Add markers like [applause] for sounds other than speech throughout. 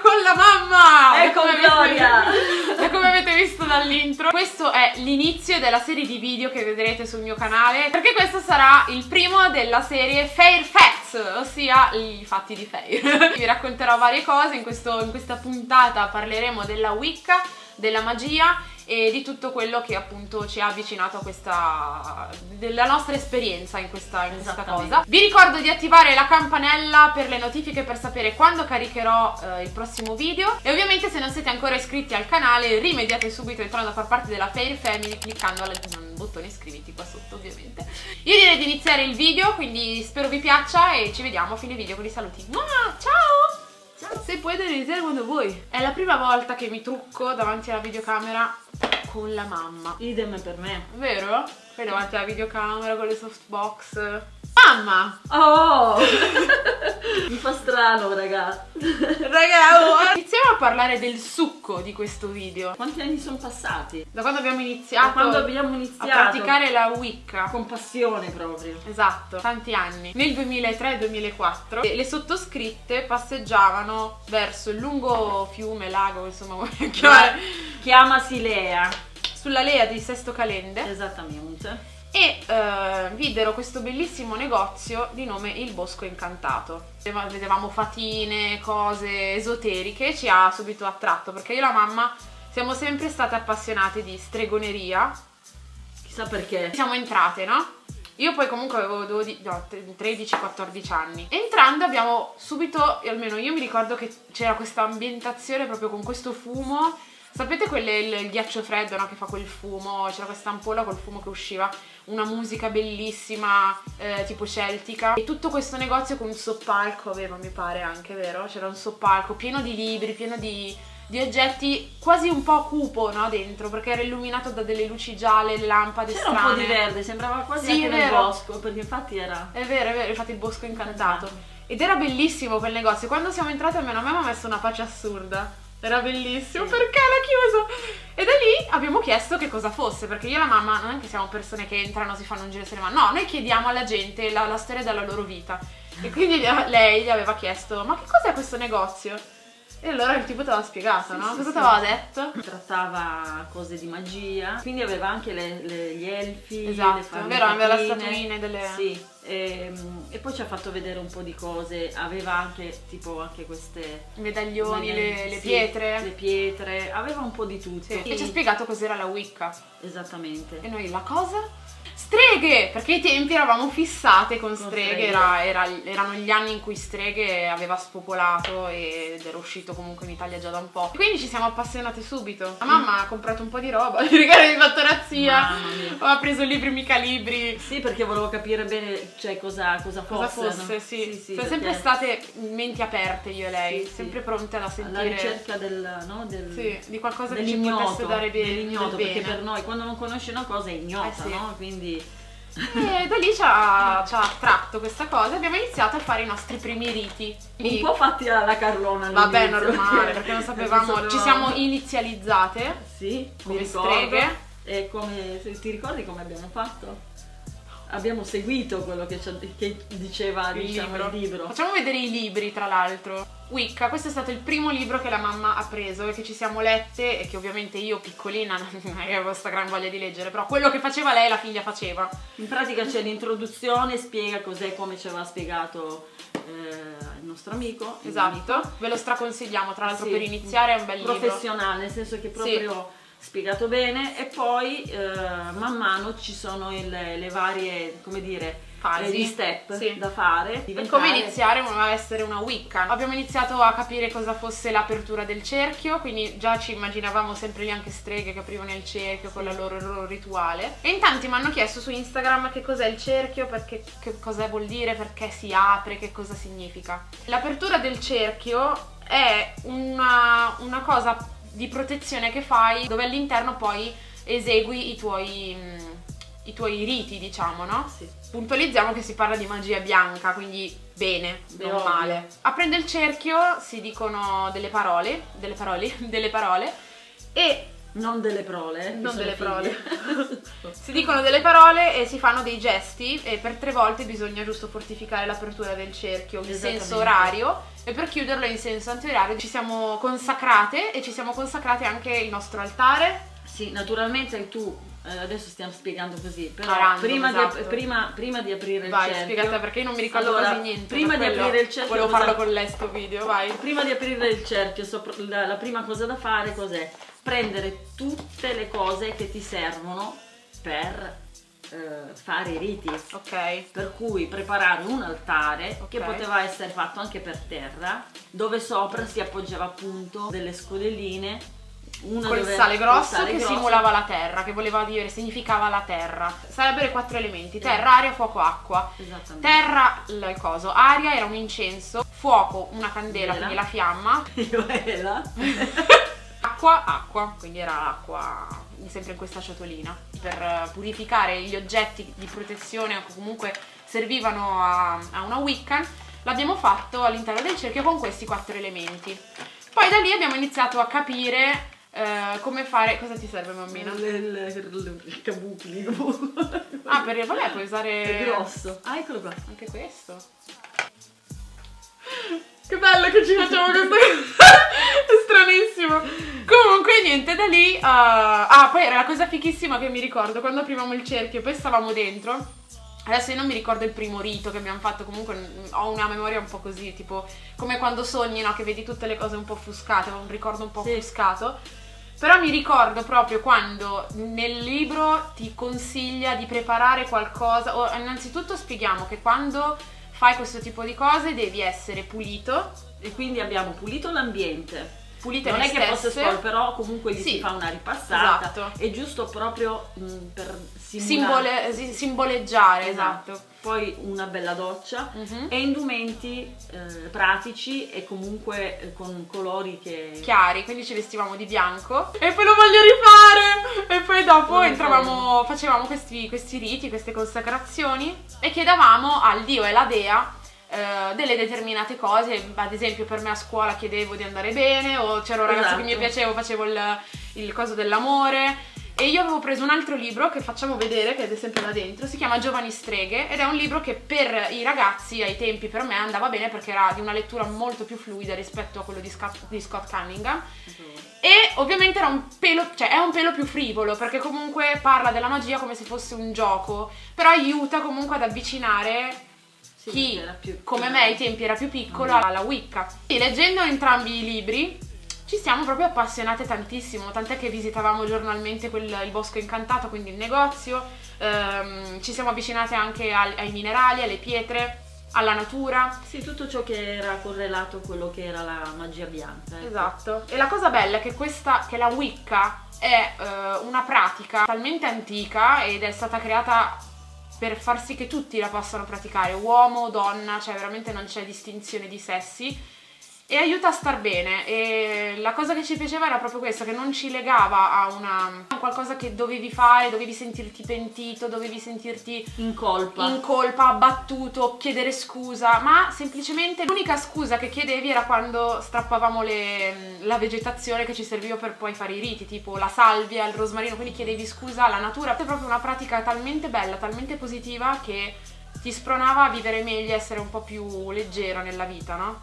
con la mamma! Ecco Da come Gloria! [laughs] avete- come avete visto dall'intro Questo è l'inizio della serie di video che vedrete sul mio canale Perché questo sarà il primo della serie Fair Facts Ossia i fatti di Fair [laughs] Vi racconterò varie cose in, questo- in questa puntata parleremo della Wicca, della magia e di tutto quello che appunto ci ha avvicinato a questa della nostra esperienza in questa, in questa cosa. Vi ricordo di attivare la campanella per le notifiche per sapere quando caricherò eh, il prossimo video e ovviamente se non siete ancora iscritti al canale rimediate subito entrando a far parte della Fair Family cliccando al bottone iscriviti qua sotto ovviamente. Io direi di iniziare il video quindi spero vi piaccia e ci vediamo a fine video con i saluti. Mua, ciao! Se puoi iniziare quando vuoi. È la prima volta che mi trucco davanti alla videocamera con la mamma. Idem per me. Vero? Poi davanti alla videocamera con le softbox. Mamma! Oh! [laughs] Mi fa strano, raga. Raga, oh, [laughs] iniziamo a parlare del succo di questo video. Quanti anni sono passati? Da quando abbiamo iniziato Da quando abbiamo a iniziato? praticare la Wicca. Con passione proprio. Esatto, tanti anni. Nel 2003-2004 le sottoscritte passeggiavano verso il lungo fiume, lago, insomma, [laughs] come chiamare, Chiamasi Lea. sulla lea di Sesto Calende Esattamente. E eh, videro questo bellissimo negozio di nome Il Bosco Incantato. Vedeva- Vedevamo fatine, cose esoteriche, ci ha subito attratto perché io e la mamma siamo sempre state appassionate di stregoneria. Chissà perché. Siamo entrate, no? Io poi comunque avevo 12 no, 13-14 anni. Entrando abbiamo subito, almeno io mi ricordo che c'era questa ambientazione proprio con questo fumo. Sapete quelle, il, il ghiaccio freddo no, che fa quel fumo? C'era questa ampolla col fumo che usciva, una musica bellissima, eh, tipo celtica. E tutto questo negozio con un soppalco aveva, mi pare anche, vero? C'era un soppalco pieno di libri, pieno di, di oggetti, quasi un po' cupo, no? Dentro, perché era illuminato da delle luci gialle, le lampade C'era un po' di verde, sembrava quasi Sì, anche vero. bosco, perché infatti era... È vero, è vero, infatti il bosco incantato. Esatto. Ed era bellissimo quel negozio. Quando siamo entrati almeno a me mi ha messo una pace assurda. Era bellissimo, perché l'ha chiuso? E da lì abbiamo chiesto che cosa fosse, perché io e la mamma non è che siamo persone che entrano, si fanno un giro e se ne vanno. No, noi chiediamo alla gente la, la storia della loro vita. E quindi gli- lei gli aveva chiesto, ma che cos'è questo negozio? E allora il tipo te l'ha spiegato, Sì, no? sì, cosa sì. ti aveva detto? Trattava cose di magia, quindi aveva anche le- le- gli elfi, Esatto, le vero, aveva le statuine delle- Sì, ehm, e, poi ci ha fatto vedere un po' di cose, aveva anche tipo anche queste... I medaglioni, le, le pietre. Le pietre, aveva un po' di tutto. Sì. E ci ha spiegato cos'era la Wicca. Esattamente. E noi la cosa? Streghe! Perché ai tempi eravamo fissate con Con streghe, streghe. era- era- erano gli anni in cui streghe aveva spopolato ed era uscito comunque in Italia già da un po'. E quindi ci siamo appassionate subito. La mamma ha comprato un po' di roba, [laughs] di fatto razzia, Mamma mia. aveva preso libri mica libri. Sì, perché volevo capire bene cioè, cosa, cosa Cosa fosse. fosse, no? sì. Siamo perché sempre state menti aperte io e lei, Sì, sì. sempre pronte ad alla sentire ricerca del, no, del, sì, di qualcosa che ci potesse dare bene. dell'ignoto, del perché per noi quando non conosci una cosa è ignota, Eh sì. no? Quindi E da lì ci ha, ci ha attratto questa cosa e abbiamo iniziato a fare i nostri primi riti. un po' fatti alla Carlona Vabbè, normale, perché [laughs] non sapevamo, ci siamo inizializzate Sì, come streghe. E come ti ricordi come abbiamo fatto? Abbiamo seguito quello che, che diceva il diciamo, libro. il libro. Facciamo vedere i libri, tra l'altro. Wicca, questo è stato il primo libro che la mamma ha preso e che ci siamo lette e che ovviamente io piccolina [laughs] non avevo questa gran voglia di leggere, però quello che faceva lei la figlia faceva. In pratica c'è l'introduzione, spiega cos'è come ci aveva spiegato eh, il nostro amico. Esatto, ve lo straconsigliamo, tra l'altro Sì, per iniziare è un bel libro. professionale, nel senso che proprio spiegato bene e poi eh, man mano ci sono il- le varie, come dire, Fasi. eh, gli step Sì. da fare. Diventare- come iniziare a essere una Wicca. Abbiamo iniziato a capire cosa fosse l'apertura del cerchio, quindi già ci immaginavamo sempre lì anche streghe che aprivano il cerchio con la loro, il loro rituale. E in tanti mi hanno chiesto su Instagram che cos'è il cerchio, perché, che cosa vuol dire, perché si apre, che cosa significa. L'apertura del cerchio è una, una cosa di protezione che fai dove all'interno poi esegui i tuoi, mm, i tuoi riti, diciamo, no? Sì. Puntualizziamo che si parla di magia bianca, quindi bene, Beh, non male. Aprendo il cerchio si dicono delle parole, delle parole, [laughs] delle parole e Non delle prole. Non delle figli. prole. [laughs] si dicono delle parole e si fanno dei gesti e per tre volte bisogna giusto fortificare l'apertura del cerchio in senso orario e per chiuderlo in senso antiorario ci siamo consacrate e ci siamo consacrate anche il nostro altare. Sì, naturalmente tu, eh, adesso stiamo spiegando così, però A random, prima, esatto. di, prima, prima di aprire Vai, il cerchio... spiegate perché io non mi ricordo Allora, quasi niente. prima di aprire il cerchio Volevo cosa- farlo con lei sto video, vai. Prima di aprire il cerchio, sopra- la, la prima cosa da fare cos'è? Prendere tutte le cose che ti servono per eh, fare i riti. Ok. Per cui preparare un altare Ok. che poteva essere fatto anche per terra, dove sopra si appoggiava appunto delle scodelline. Una Col dove- sale grosso sale che grosso. simulava la terra, che voleva dire, significava la terra. Sarebbero i quattro elementi: terra, aria, fuoco, acqua. Esattamente. Terra, il coso, aria era un incenso, fuoco, una candela, Vela. quindi la fiamma, Io e la. Acqua, acqua, quindi era l'acqua sempre in questa ciotolina per eh, purificare gli oggetti di protezione o comunque servivano a, a una Wiccan. L'abbiamo fatto all'interno del cerchio con questi quattro elementi. Poi da lì abbiamo iniziato a capire eh, come fare. Cosa ti serve, mammina? Il kabuki. Ah, per vabbè, puoi usare. È grosso. Ah, eccolo qua. Anche questo. Che bello che ci facciamo questa cosa. [laughs] Stranissimo. Comunque, niente, da lì. uh, Ah, poi era la cosa fichissima che mi ricordo quando aprivamo il cerchio, poi stavamo dentro. Adesso io non mi ricordo il primo rito che abbiamo fatto, comunque mm, ho una memoria un po' così, tipo come quando sogni, no? Che vedi tutte le cose un po' offuscate, ho un ricordo un po' Sì. offuscato. Però mi ricordo proprio quando nel libro ti consiglia di preparare qualcosa. O, innanzitutto spieghiamo che quando fai questo tipo di cose devi essere pulito, E quindi abbiamo pulito l'ambiente. Pulite Non è che fosse stesse, sporco, però comunque gli Sì. si fa una ripassata. Esatto. È giusto proprio mh, per simulare. simbole- simboleggiare, Esatto. esatto. Poi una bella doccia Mhm. e indumenti eh, pratici e comunque eh, con colori che chiari, quindi ci vestivamo di bianco e poi lo voglio rifare e poi dopo Lo entravamo, facevamo questi, questi riti, queste consacrazioni e chiedevamo al dio e alla dea eh, delle determinate cose, ad esempio per me a scuola chiedevo di andare bene o c'era un ragazzo che mi Esatto. piaceva, facevo il, il coso dell'amore. E io avevo preso un altro libro che facciamo vedere, che è sempre là dentro, si chiama Giovani Streghe ed è un libro che per i ragazzi ai tempi per me andava bene perché era di una lettura molto più fluida rispetto a quello di Scott, di Scott Cunningham. E ovviamente era un pelo, cioè è un pelo più frivolo perché comunque parla della magia come se fosse un gioco, però aiuta comunque ad avvicinare Sì, chi come me ai tempi era più piccolo alla Wicca. E leggendo entrambi i libri ci siamo proprio appassionate tantissimo, tant'è che visitavamo giornalmente quel- il bosco incantato, quindi il negozio, ehm, ci siamo avvicinate anche al- ai minerali, alle pietre, alla natura. Sì, tutto ciò che era correlato a quello che era la magia bianca. ecco. Esatto. E la cosa bella è che questa, che la Wicca è eh, una pratica talmente antica ed è stata creata per far sì che tutti la possano praticare, uomo, donna, cioè veramente non c'è distinzione di sessi. E aiuta a star bene e la cosa che ci piaceva era proprio questo, che non ci legava a una a qualcosa che dovevi fare, dovevi sentirti pentito, dovevi sentirti In colpa. in colpa, abbattuto, chiedere scusa, ma semplicemente l'unica scusa che chiedevi era quando strappavamo le- la vegetazione che ci serviva per poi fare i riti, tipo la salvia, il rosmarino, quindi chiedevi scusa alla natura. È proprio una pratica talmente bella, talmente positiva che ti spronava a vivere meglio, a essere un po' più leggera nella vita, no?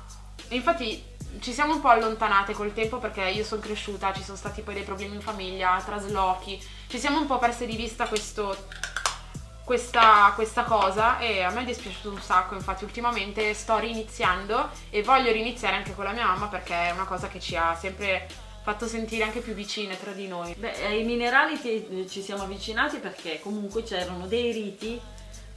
E infatti ci siamo un po' allontanate col tempo perché io sono cresciuta, ci sono stati poi dei problemi in famiglia, traslochi, ci siamo un po' perse di vista questo questa, questa cosa e a me è dispiaciuto un sacco, infatti ultimamente sto riniziando e voglio riniziare anche con la mia mamma perché è una cosa che ci ha sempre fatto sentire anche più vicine tra di noi. Beh, ai minerali ti- ci siamo avvicinati perché comunque c'erano dei riti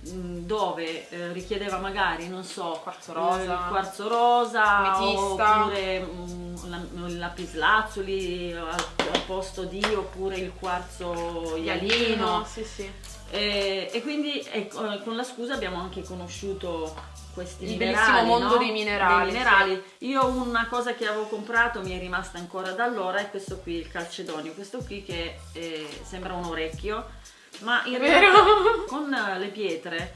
dove eh, richiedeva magari, non so, Quarzo rosa. il quarzo rosa, Ametista. oppure mh, la- lapislazzuli al, al posto di, oppure il quarzo ialino. sì sì. E, e quindi ecco, con la scusa abbiamo anche conosciuto questi Il minerali, bellissimo mondo no? dei minerali, Dei minerali. Io una cosa che avevo comprato mi è rimasta ancora da allora è questo qui, il calcedonio, questo qui che eh, sembra un orecchio, ma in realtà [laughs] con eh, le pietre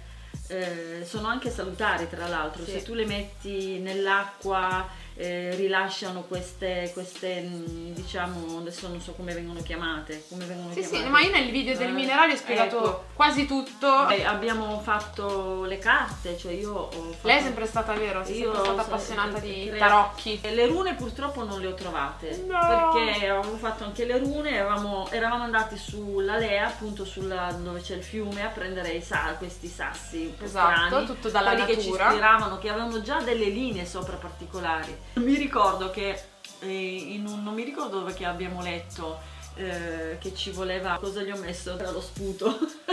eh, sono anche salutari tra l'altro, Sì. se tu le metti nell'acqua eh, rilasciano queste, queste, mm, diciamo, adesso non so come vengono chiamate. Come vengono Sì, chiamate. sì, ma io nel video del Eh, minerario ho spiegato ecco. quasi tutto. Eh, abbiamo fatto le carte, cioè io ho fatto... Lei è sempre stata vero, sei Io sempre stata appassionata cre- di tarocchi. Le rune purtroppo non le ho trovate No. perché avevo fatto anche le rune, eravamo, eravamo andati sulla Lea, appunto sulla, dove c'è il fiume, a prendere i sa- questi sassi Esatto, strani, tutto dalla quelli che ci natura. ispiravano, che avevano già delle linee sopra particolari. Mi ricordo che eh, in un, non mi ricordo dove che abbiamo letto eh, che ci voleva cosa gli ho messo? Era lo sputo. [laughs]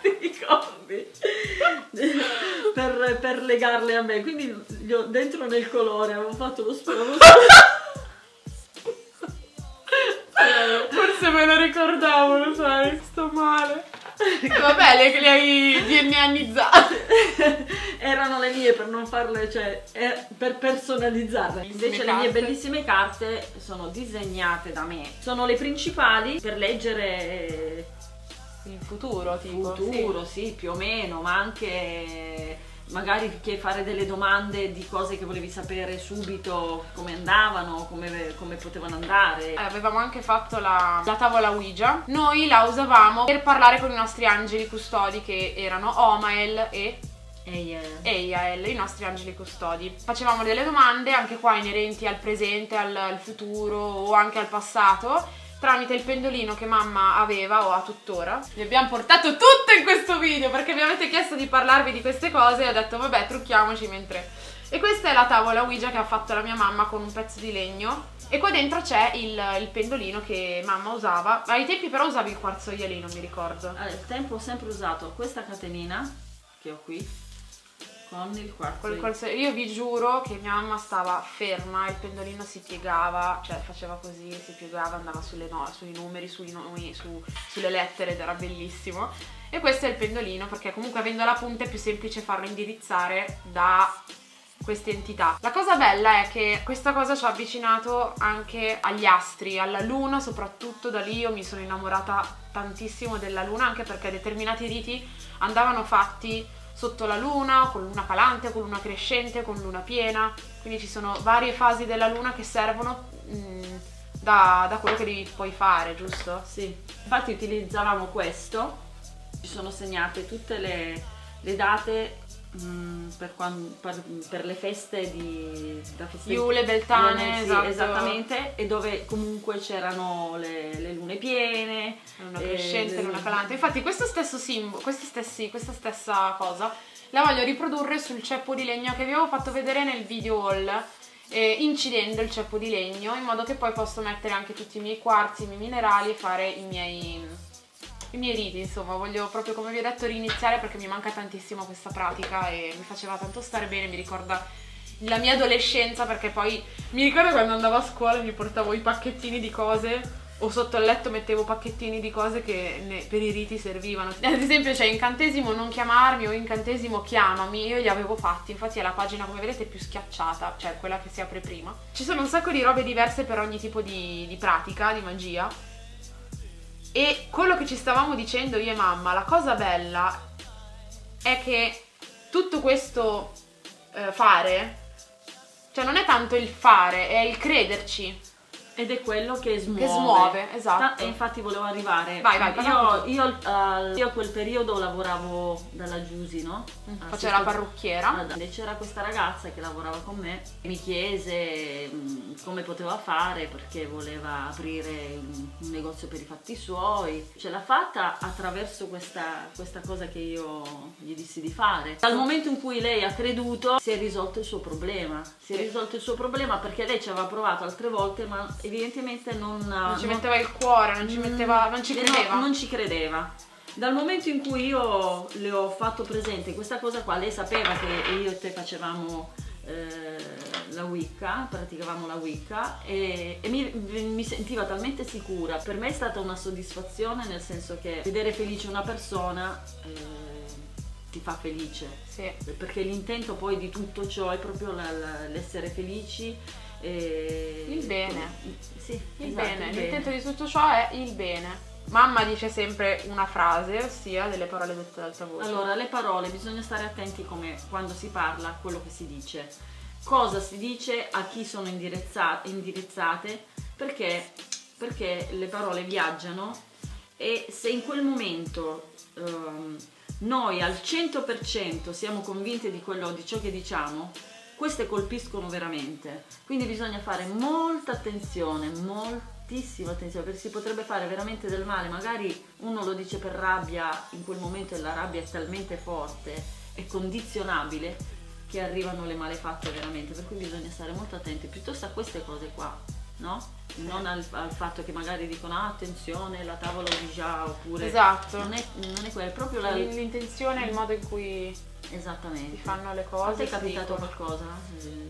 Ti ricordi? Per, per legarle a me. Quindi ho- dentro nel colore avevo fatto lo sputo. Forse me lo ricordavo, lo sai, sto male. [laughs] Vabbè, le, le hai DNA-izzate. [laughs] erano le mie per non farle cioè eh, per personalizzarle invece le mie bellissime carte sono disegnate da me sono le principali per leggere eh, Il futuro, tipo. futuro, sì. più o meno, ma anche magari che fare delle domande di cose che volevi sapere subito, come andavano, come, come potevano andare. Eh, avevamo anche fatto la, la tavola Ouija. Noi la usavamo per parlare con i nostri angeli custodi che erano Omael e E, eh, Eiael, i nostri angeli custodi. Facevamo delle domande anche qua inerenti al presente, al, al futuro o anche al passato tramite il pendolino che mamma aveva o ha tuttora. Vi abbiamo portato tutto in questo video perché mi avete chiesto di parlarvi di queste cose e ho detto vabbè trucchiamoci mentre... E questa è la tavola Ouija che ha fatto la mia mamma con un pezzo di legno e qua dentro c'è il, il pendolino che mamma usava. Ai tempi però usavi il quarzo ialino, mi ricordo. al tempo ho sempre usato questa catenina che ho qui con il quarzo. Col- col- io vi giuro che mia mamma stava ferma, il pendolino si piegava, cioè faceva così, si piegava, andava sulle no- sui numeri, sui nomi, su- sulle lettere ed era bellissimo. E questo è il pendolino perché comunque avendo la punta è più semplice farlo indirizzare da queste entità. La cosa bella è che questa cosa ci ha avvicinato anche agli astri, alla luna, soprattutto da lì io mi sono innamorata tantissimo della luna anche perché determinati riti andavano fatti sotto la luna, con luna calante, con luna crescente, con luna piena, quindi ci sono varie fasi della luna che servono mm, da, da quello che devi poi fare, giusto? Sì, infatti utilizzavamo questo, ci sono segnate tutte le, le date mm, per, quan- per- per le feste di da feste Iule, Beltane, Sì, esatto. esattamente, e dove comunque c'erano le, le lune piene, luna crescente, le- luna calante. Infatti questo stesso simbolo, questi stessi, questa stessa cosa la voglio riprodurre sul ceppo di legno che vi avevo fatto vedere nel video haul. eh, incidendo il ceppo di legno in modo che poi posso mettere anche tutti i miei quarzi, i miei minerali e fare i miei, i miei riti insomma voglio proprio come vi ho detto riniziare perché mi manca tantissimo questa pratica e mi faceva tanto stare bene mi ricorda la mia adolescenza perché poi mi ricordo quando andavo a scuola e mi portavo i pacchettini di cose o sotto al letto mettevo pacchettini di cose che ne- per i riti servivano. [laughs] Ad esempio c'è incantesimo non chiamarmi o incantesimo chiamami, io li avevo fatti, infatti è la pagina come vedete più schiacciata, cioè quella che si apre prima. Ci sono un sacco di robe diverse per ogni tipo di, di pratica, di magia. E quello che ci stavamo dicendo io e mamma, la cosa bella è che tutto questo eh, fare, cioè non è tanto il fare, è il crederci. Ed è quello che smuove. Che smuove, esatto. E infatti volevo arrivare. Vai, vai, io, io, al- io a quel periodo lavoravo dalla Giusy, no? Mm, Faceva la parrucchiera. Ah, e c'era questa ragazza che lavorava con me mi chiese mh, come poteva fare perché voleva aprire un, un negozio per i fatti suoi. Ce l'ha fatta attraverso questa, questa cosa che io gli dissi di fare. Dal momento in cui lei ha creduto si è risolto il suo problema. Si è risolto il suo problema perché lei ci aveva provato altre volte ma evidentemente non, Non ci non- metteva il cuore, non ci metteva, non ci eh, no, credeva. non ci credeva. Dal momento in cui io le ho fatto presente questa cosa qua, lei sapeva che io e te facevamo eh, la Wicca, praticavamo la Wicca e, e mi, mi sentiva talmente sicura. Per me è stata una soddisfazione nel senso che vedere felice una persona eh, ti fa felice Sì. perché l'intento poi di tutto ciò è proprio l'essere felici e Il bene. sì, Il esatto, bene, il l'intento di tutto ciò è il bene. Mamma dice sempre una frase, ossia delle parole dette ad alta voce. Allora, le parole bisogna stare attenti come quando si parla a quello che si dice. cosa si dice, a chi sono indirizzate, perché, perché le parole viaggiano e se in quel momento um, noi al 100% siamo convinte di quello di ciò che diciamo, queste colpiscono veramente. Quindi bisogna fare molta attenzione, moltissima attenzione, perché si potrebbe fare veramente del male. Magari uno lo dice per rabbia, in quel momento la rabbia è talmente forte e condizionabile che arrivano le malefatte veramente. Per cui bisogna stare molto attenti piuttosto a queste cose qua no? Non al, al, fatto che magari dicono ah, attenzione la tavola già oppure esatto non è, non è quello, è proprio la... l'intenzione è il modo in cui esattamente si fanno le cose. A è capitato dicono. qualcosa?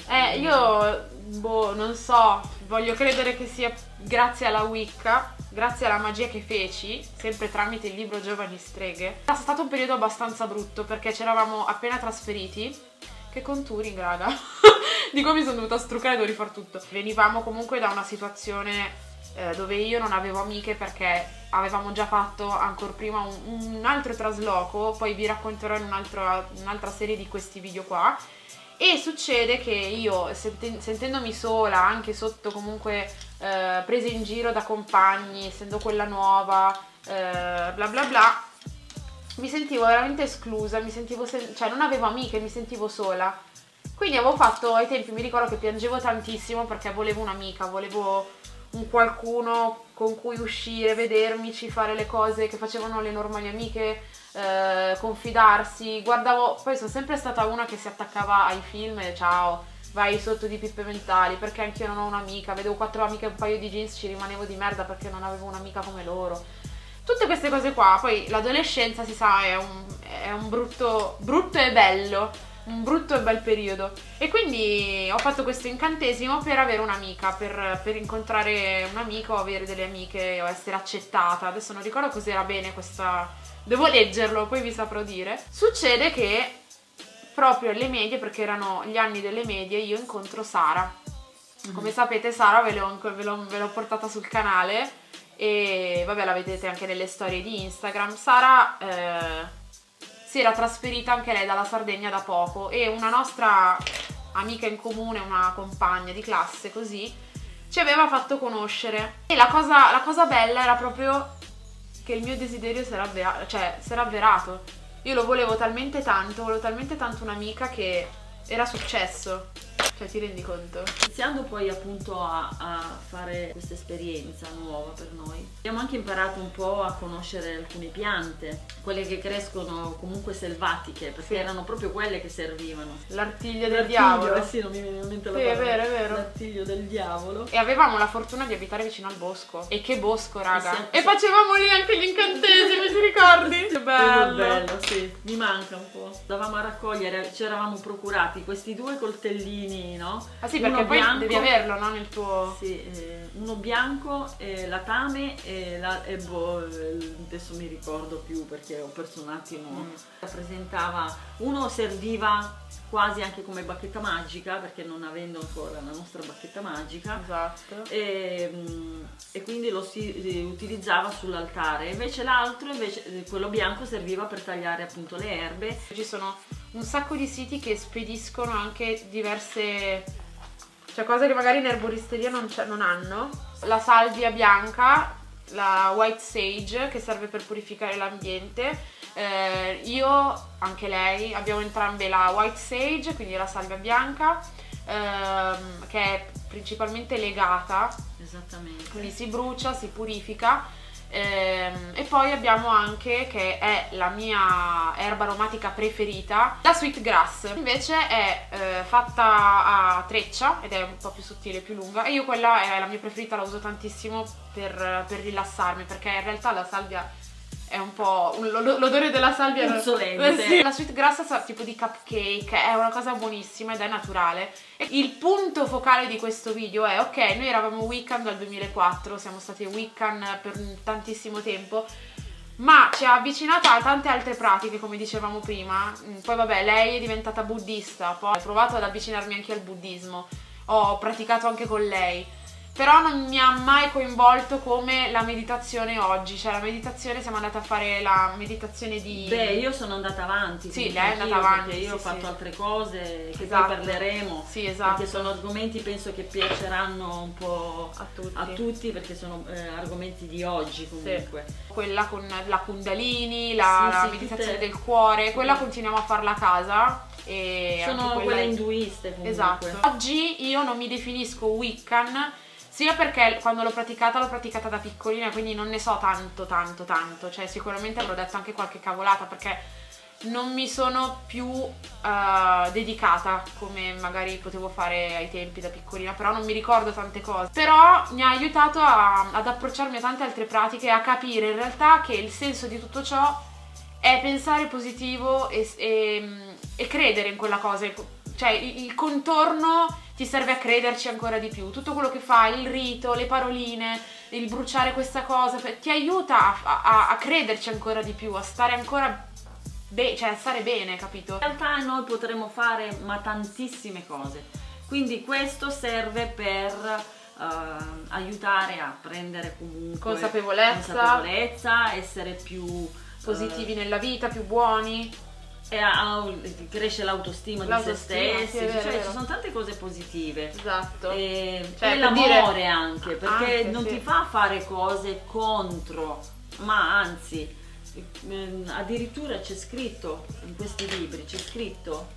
Eh, io boh, non so, voglio credere che sia grazie alla Wicca, grazie alla magia che feci, sempre tramite il libro Giovani Streghe. È stato un periodo abbastanza brutto perché ci eravamo appena trasferiti che contouring, raga. [laughs] di come mi sono dovuta struccare e devo rifare tutto. Venivamo comunque da una situazione eh, dove io non avevo amiche perché avevamo già fatto ancora prima un, un altro trasloco, poi vi racconterò in un'altra, un'altra serie di questi video qua. E succede che io, senten sentendomi sola, anche sotto comunque eh, presa in giro da compagni, essendo quella nuova, eh, bla bla bla, mi sentivo veramente esclusa, mi sentivo cioè non avevo amiche, mi sentivo sola. Quindi avevo fatto, ai tempi mi ricordo che piangevo tantissimo perché volevo un'amica, volevo un qualcuno con cui uscire, vedermici, fare le cose che facevano le normali amiche, eh, confidarsi. Guardavo, poi sono sempre stata una che si attaccava ai film e ciao, vai sotto di pippe mentali perché anch'io non ho un'amica, vedevo quattro amiche e un paio di jeans, ci rimanevo di merda perché non avevo un'amica come loro. Tutte queste cose qua, poi l'adolescenza si sa è un, è un brutto, brutto e bello, un brutto e bel periodo. E quindi ho fatto questo incantesimo per avere un'amica, per, per incontrare un amico, avere delle amiche o essere accettata. Adesso non ricordo cos'era bene questa... Devo leggerlo, poi vi saprò dire. Succede che proprio alle medie, perché erano gli anni delle medie, io incontro Sara. Come mm-hmm. sapete Sara ve l'ho, ve l'ho, ve l'ho portata sul canale e vabbè la vedete anche nelle storie di Instagram. Sara eh, si era trasferita anche lei dalla Sardegna da poco e una nostra amica in comune, una compagna di classe così, ci aveva fatto conoscere. E la cosa, la cosa bella era proprio che il mio desiderio si era, avverato, cioè, si era avverato. Io lo volevo talmente tanto, volevo talmente tanto un'amica che era successo. Cioè ti rendi conto? Iniziando poi appunto a, a, fare questa esperienza nuova per noi, abbiamo anche imparato un po' a conoscere alcune piante, quelle che crescono comunque selvatiche, perché sì. erano proprio quelle che servivano. L'artiglio del diavolo. Eh sì, non mi viene in mente la sì, parola. è vero, è vero. L'artiglio del diavolo. E avevamo la fortuna di abitare vicino al bosco. E che bosco, raga. E, e facevamo lì anche gli incantesimi, ti ricordi? Che bello. bello, sì. Mi manca un po'. Andavamo a raccogliere, ci eravamo procurati questi due coltellini no? Ah sì, perché uno poi bianco, devi averlo, no? Nel tuo... Sì, eh, uno bianco, eh, latame e, la, e boh, adesso mi ricordo più perché ho perso un attimo. Mm. Rappresentava, uno serviva quasi anche come bacchetta magica perché non avendo ancora la nostra bacchetta magica esatto. e, mm, e quindi lo si utilizzava sull'altare invece l'altro invece quello bianco serviva per tagliare appunto le erbe ci sono un sacco di siti che spediscono anche diverse cioè cose che magari in erboristeria non, non hanno. La salvia bianca la white sage che serve per purificare l'ambiente. Eh, io, anche lei, abbiamo entrambe la white sage, quindi la salvia bianca ehm, che è principalmente legata. Quindi si brucia, si purifica e poi abbiamo anche, che è la mia erba aromatica preferita, la sweet grass. Invece è eh, fatta a treccia ed è un po' più sottile, più lunga. E io quella è la mia preferita, la uso tantissimo per, per rilassarmi, perché in realtà la salvia è un po' l'odore della salvia insolente. Eh, sì. La sweet grass sa tipo di cupcake, è una cosa buonissima ed è naturale. Il punto focale di questo video è ok, noi eravamo Wiccan dal 2004, siamo stati Wiccan per tantissimo tempo, ma ci ha avvicinata a tante altre pratiche, come dicevamo prima. Mm, poi vabbè, lei è diventata buddista, poi ho provato ad avvicinarmi anche al buddismo. Ho praticato anche con lei però non mi ha mai coinvolto come la meditazione oggi, cioè la meditazione siamo andate a fare la meditazione di... Beh, io sono andata avanti. Sì, lei è andata avanti. Perché io sì, ho fatto sì. altre cose che Esatto. poi parleremo. Sì, esatto. Perché sono argomenti penso che piaceranno un po' A tutti. a tutti perché sono eh, argomenti di oggi comunque. Quella con la kundalini, la, Sì, la sì, meditazione tutte- del cuore, quella continuiamo a farla a casa. Sono quelle quella induiste comunque. Esatto. Oggi io non mi definisco Wiccan sia perché quando l'ho praticata l'ho praticata da piccolina, quindi non ne so tanto, tanto, tanto. Cioè, sicuramente avrò detto anche qualche cavolata perché non mi sono più eh, dedicata come magari potevo fare ai tempi da piccolina, però non mi ricordo tante cose. Però mi ha aiutato a- ad approcciarmi a tante altre pratiche e a capire in realtà che il senso di tutto ciò è pensare positivo e, e- e credere in quella cosa. Cioè, il, il contorno ti serve a crederci ancora di più. Tutto quello che fai, il rito, le paroline, il bruciare questa cosa, ti aiuta a, a- a crederci ancora di più, a stare ancora bene, cioè stare bene, capito? In realtà noi potremmo fare ma tantissime cose, quindi questo serve per eh, aiutare a prendere comunque Consapevolezza. consapevolezza, essere più Positivi nella vita, più buoni. Eh, e a- a- cresce l'autostima, di se L'autostima, stessi, sì, cioè ci sono tante cose positive. Esatto. E, Cioè, e l'amore dire- anche, perché Anche, non sì. ti fa fare cose contro, ma anzi, ehm, addirittura c'è scritto in questi libri, c'è scritto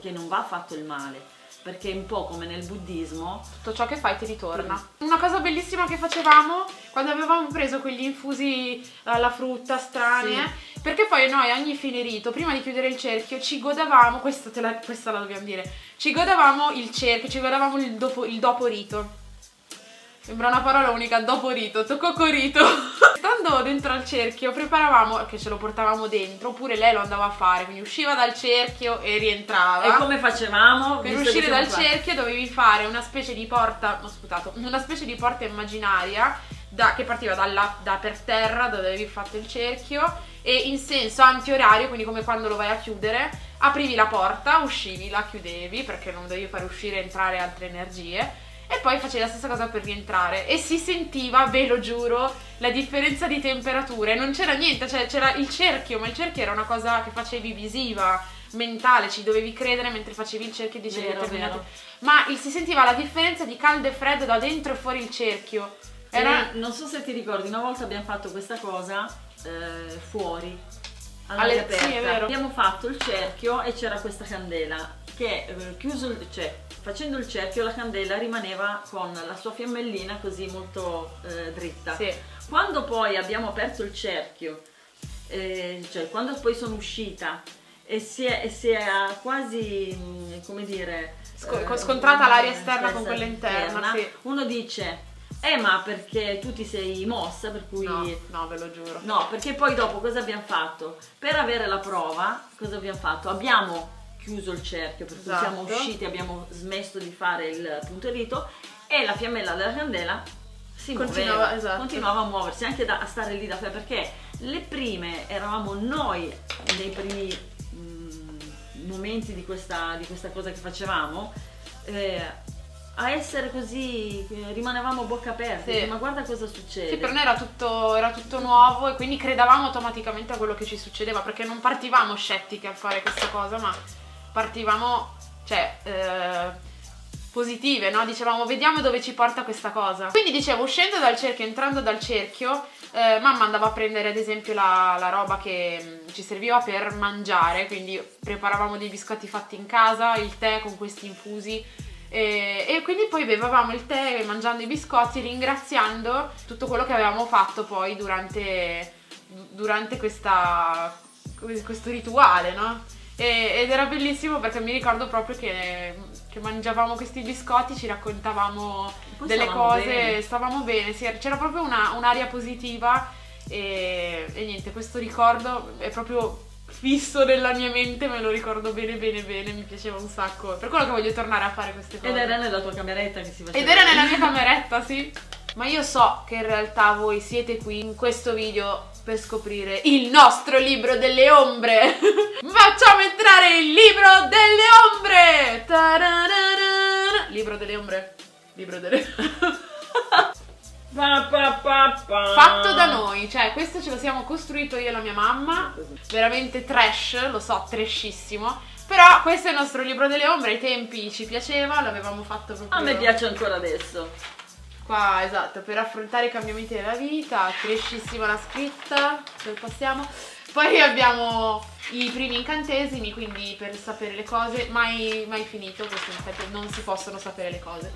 che non va fatto il male, perché è un po' come nel buddismo, tutto ciò che fai ti ritorna. Una cosa bellissima che facevamo quando avevamo preso quegli infusi alla frutta strani, Sì. eh, perché poi noi ogni fine rito, prima di chiudere il cerchio, ci godavamo, questa, te la, questa la dobbiamo dire, ci godavamo il cerchio, ci godavamo il dopo, il dopo rito. Sembra una parola unica, dopo rito, tocco rito. [laughs] Stando dentro al cerchio, preparavamo, che ce lo portavamo dentro, oppure lei lo andava a fare, quindi usciva dal cerchio e rientrava. e come facevamo? Per uscire dal qua? cerchio dovevi fare una specie di porta, ho sputato, una specie di porta immaginaria da- che partiva dalla- da per terra dove avevi fatto il cerchio e in senso antiorario, quindi come quando lo vai a chiudere, aprivi la porta, uscivi, la chiudevi perché non dovevi fare uscire e entrare altre energie e poi facevi la stessa cosa per rientrare e si sentiva, ve lo giuro, la differenza di temperature, non c'era niente, cioè c'era il cerchio, ma il cerchio era una cosa che facevi visiva, mentale, ci dovevi credere mentre facevi il cerchio e dicevi Vero, determinate vero. ma il- si sentiva la differenza di caldo e freddo da dentro e fuori il cerchio. Era Eh, non so se ti ricordi, una volta abbiamo fatto questa cosa eh, fuori. Alle- all'aria aperta. sì, è vero. Abbiamo fatto il cerchio e c'era questa candela che eh, chiuso cioè, facendo il cerchio la candela rimaneva con la sua fiammellina così molto eh, dritta. Sì. Quando poi abbiamo aperto il cerchio, eh, cioè quando poi sono uscita e si è, e si è quasi, mh, come dire... Sco- scontrata l'aria esterna eh, con quella interna, interna, sì. Uno dice, eh ma perché tu ti sei mossa, per cui... No, no, ve lo giuro. No, perché poi dopo cosa abbiamo fatto? Per avere la prova, cosa abbiamo fatto? Abbiamo chiuso il cerchio, per cui Esatto. siamo usciti, abbiamo smesso di fare il punto rito e la fiammella della candela si Continuava, muoveva, esatto. continuava a muoversi, anche da, a stare lì da fare, perché le prime eravamo noi nei primi mm, momenti di questa, di questa cosa che facevamo, eh, a essere così, eh, rimanevamo bocca aperta, Sì. ma guarda cosa succede. Sì, per noi era tutto, era tutto nuovo e quindi credevamo automaticamente a quello che ci succedeva perché non partivamo scettiche a fare questa cosa, ma partivamo, cioè, eh, positive, no? Dicevamo, vediamo dove ci porta questa cosa. Quindi dicevo, uscendo dal cerchio, entrando dal cerchio, eh, mamma andava a prendere ad esempio la, la roba che mm, ci serviva per mangiare, quindi preparavamo dei biscotti fatti in casa, il tè con questi infusi e, e quindi poi bevevamo il tè mangiando i biscotti ringraziando tutto quello che avevamo fatto poi durante, durante questa, questo rituale, no? E- ed era bellissimo perché mi ricordo proprio che, che mangiavamo questi biscotti, ci raccontavamo Poi delle cose, bene. stavamo bene, sì, c'era proprio una- un'aria positiva e, e niente, questo ricordo è proprio fisso nella mia mente, me lo ricordo bene bene bene, mi piaceva un sacco. Per quello che voglio tornare a fare queste cose. Ed era nella tua cameretta che si faceva. Ed era nella mia [laughs] cameretta, sì. Ma io so che in realtà voi siete qui in questo video per scoprire il nostro libro delle ombre. [laughs] Facciamo entrare il libro delle ombre. Tarararara. Libro delle ombre. Libro delle [laughs] Pa, pa, pa, pa. Fatto da noi, cioè questo ce lo siamo costruito io e la mia mamma, veramente trash, lo so, trashissimo. Però questo è il nostro libro delle ombre, ai tempi ci piaceva, l'avevamo fatto proprio... A me piace ancora adesso. Qua, esatto, per affrontare i cambiamenti della vita, trashissima la scritta, dove passiamo. Poi abbiamo i primi incantesimi, quindi per sapere le cose, mai, mai finito, questo in effetti non si possono sapere le cose.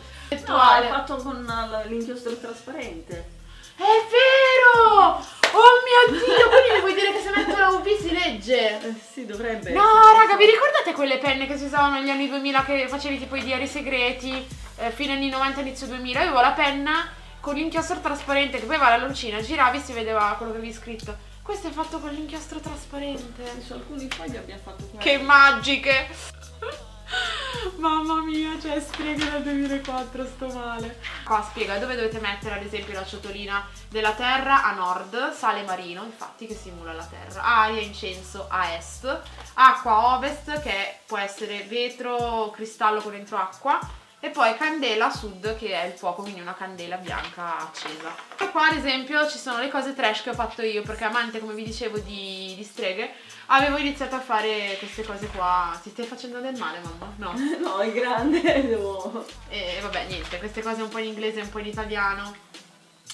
No, è fatto con l'inchiostro trasparente. È vero! Oh mio Dio, quindi mi vuoi dire che se metto la UV si legge? Eh, sì, dovrebbe. No, raga, vi ricordate quelle penne che si usavano negli anni 2000 che facevi tipo i diari segreti, eh, fine anni 90, inizio 2000? Io avevo la penna con l'inchiostro trasparente che poi va la lucina, giravi e si vedeva quello che avevi scritto. Questo è fatto con l'inchiostro trasparente. Su alcuni fogli abbiamo fatto. Che magiche! [laughs] Mamma mia, cioè spiega dal 2004, sto male. Qua spiega dove dovete mettere ad esempio la ciotolina della terra? A nord, sale marino infatti che simula la terra, aria, incenso a est, acqua a ovest che può essere vetro o cristallo con dentro acqua. E poi candela a sud che è il fuoco, quindi una candela bianca accesa. E qua ad esempio ci sono le cose trash che ho fatto io perché amante come vi dicevo di, di streghe avevo iniziato a fare queste cose qua. Ti stai facendo del male mamma? No. [laughs] No, è grande, [laughs] devo... E vabbè, niente, queste cose un po' in inglese e un po' in italiano.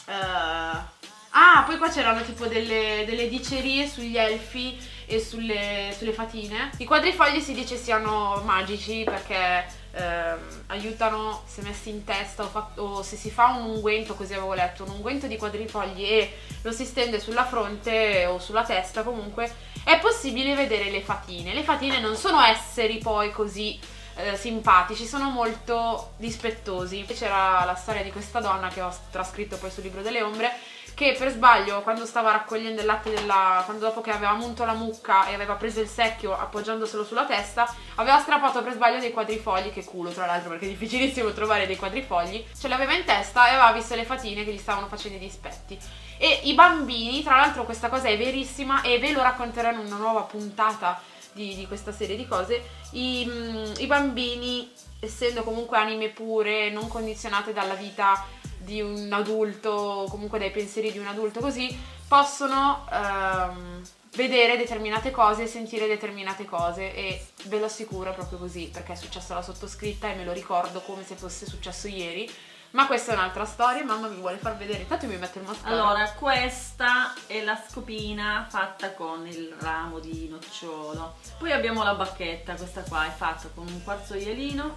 Eh, Ah, poi qua c'erano tipo delle, delle dicerie sugli elfi e sulle, sulle fatine. I quadrifogli si dice siano magici perché ehm, aiutano se messi in testa o, fa- o se si fa un unguento, così avevo letto, un unguento di quadrifogli e lo si stende sulla fronte o sulla testa comunque, è possibile vedere le fatine. Le fatine non sono esseri poi così eh, simpatici, sono molto dispettosi. C'era la storia di questa donna che ho trascritto poi sul libro delle ombre che per sbaglio quando stava raccogliendo il latte della quando dopo che aveva munto la mucca e aveva preso il secchio appoggiandoselo sulla testa aveva strappato per sbaglio dei quadrifogli. Che culo tra l'altro perché è difficilissimo [laughs] trovare dei quadrifogli. Ce l'aveva in testa e aveva visto le fatine che gli stavano facendo i dispetti. E i bambini tra l'altro questa cosa è verissima e ve lo racconterò in una nuova puntata di, di questa serie di cose. I, mm, i bambini essendo comunque anime pure non condizionate dalla vita di un adulto, comunque dai pensieri di un adulto così, possono ehm, vedere determinate cose e sentire determinate cose e ve lo assicuro è proprio così perché è successo alla sottoscritta e me lo ricordo come se fosse successo ieri. Ma questa è un'altra storia, mamma mi vuole far vedere. Intanto mi metto il mascara. Allora, questa è la scopina fatta con il ramo di nocciolo. Poi abbiamo la bacchetta, questa qua è fatta con un quarzo ielino,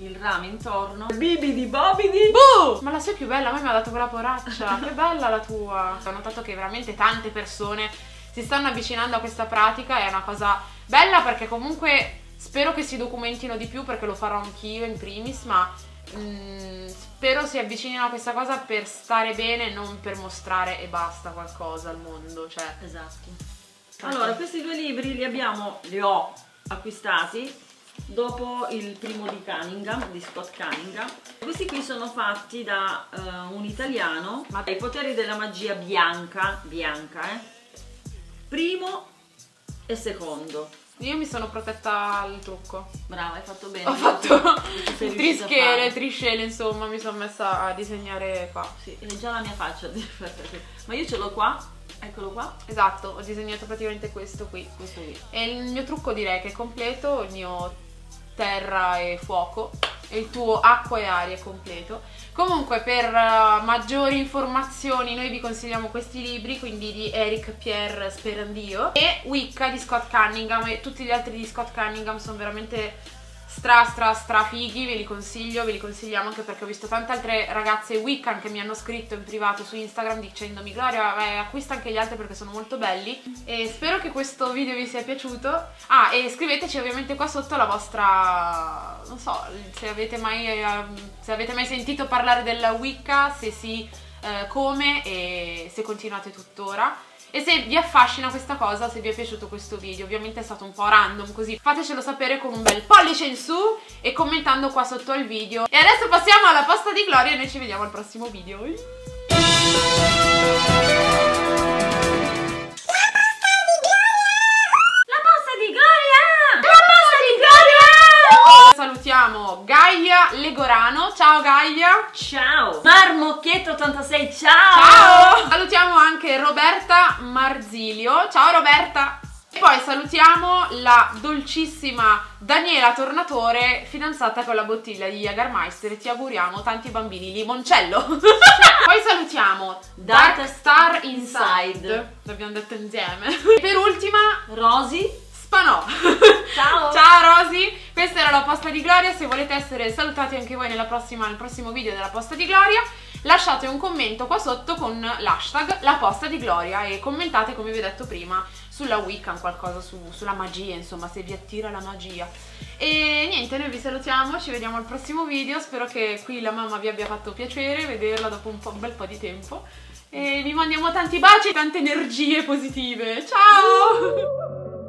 il rame intorno. Bibidi bobidi! Buh! Ma la sua è più bella, a me mi ha dato quella poraccia. [laughs] che bella la tua. Ho notato che veramente tante persone si stanno avvicinando a questa pratica. È una cosa bella perché comunque spero che si documentino di più perché lo farò anch'io in primis, ma mm, spero si avvicinino a questa cosa per stare bene, non per mostrare e basta qualcosa al mondo. Cioè, Esatto. Allora, questi due libri li abbiamo, li ho acquistati dopo il primo di Cunningham, di Scott Cunningham. Questi qui sono fatti da eh, un italiano, ma i poteri della magia bianca, bianca, eh. Primo e secondo. io mi sono protetta al trucco. Brava, hai fatto bene. Ho fatto [laughs] [laughs] trischele, triscele, insomma, mi sono messa a disegnare qua. Sì, è già la mia faccia. [laughs] Ma io ce l'ho qua, eccolo qua, Esatto, ho disegnato praticamente questo qui. questo qui. E il mio trucco direi che è completo, il mio terra e fuoco e il tuo acqua e aria è completo. Comunque per eh, maggiori informazioni noi vi consigliamo questi libri, quindi di Eric Pierre Sperandio e Wicca di Scott Cunningham e tutti gli altri di Scott Cunningham sono veramente stra stra stra fighi, ve li consiglio, ve li consigliamo anche perché ho visto tante altre ragazze Wiccan che mi hanno scritto in privato su Instagram dicendomi Gloria vai, acquista anche gli altri perché sono molto belli. E spero che questo video vi sia piaciuto. Ah e scriveteci ovviamente qua sotto la vostra non so se avete mai, ehm, se avete mai sentito parlare della Wicca se sì eh, come e se continuate tuttora e se vi affascina questa cosa, se vi è piaciuto questo video, ovviamente è stato un po' random così, fatecelo sapere con un bel pollice in su e commentando qua sotto al video. E adesso passiamo alla posta di Gloria e noi ci vediamo al prossimo video. Salutiamo Gaia Legorano. Ciao Gaia. Ciao. Marmocchietto86, ciao. Ciao. Anche Roberta Marzilio. Ciao Roberta. E poi salutiamo la dolcissima Daniela Tornatore, fidanzata con la bottiglia di Jagermeister ti auguriamo tanti bambini limoncello. [laughs] poi salutiamo Dark Star Inside, l'abbiamo detto insieme. E per ultima Rosy Spanò. Ciao. [laughs] Ciao Rosy, questa era la posta di Gloria, se volete essere salutati anche voi prossima, nel prossimo video della posta di Gloria lasciate un commento qua sotto con l'hashtag la posta di Gloria e commentate come vi ho detto prima sulla Wiccan, qualcosa su, sulla magia, insomma, se vi attira la magia. E niente, noi vi salutiamo, ci vediamo al prossimo video, spero che qui la mamma vi abbia fatto piacere vederla dopo un, po', un bel po' di tempo. E vi mandiamo tanti baci e tante energie positive. Ciao!